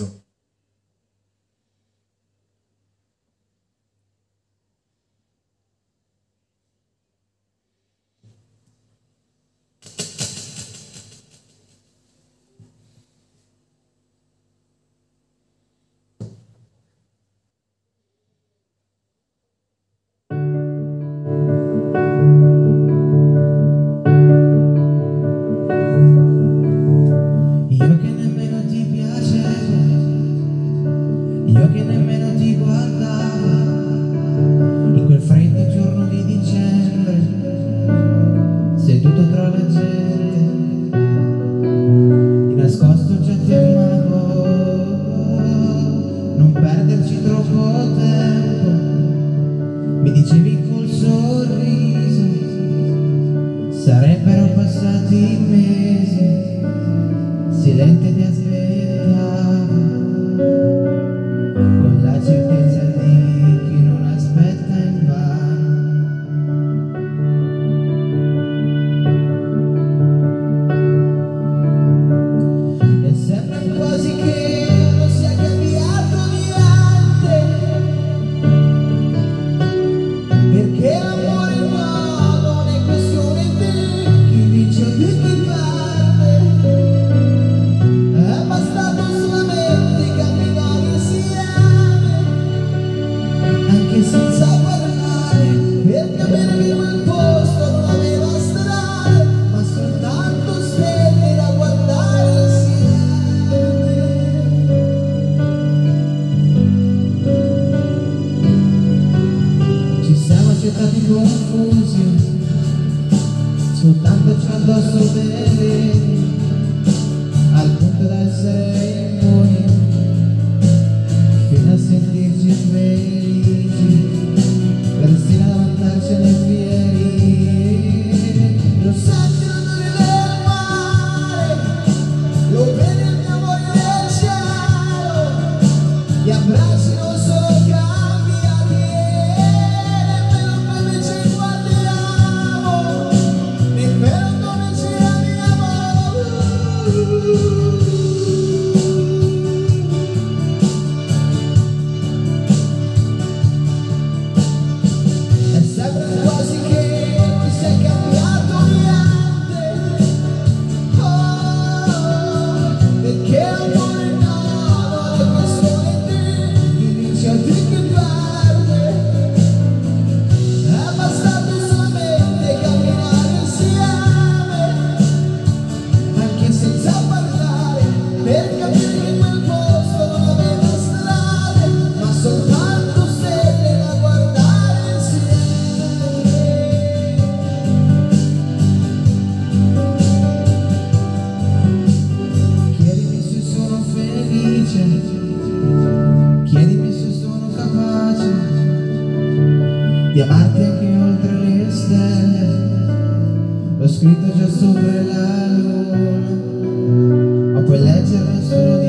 Amazon. mi dicevi col sorriso, sarebbero passati mesi, silente di aspettare. aspettati confusi soltanto ci addosso bene di amarti anche oltre le stelle. L'ho scritto già sopra la luna ma puoi leggerla solo di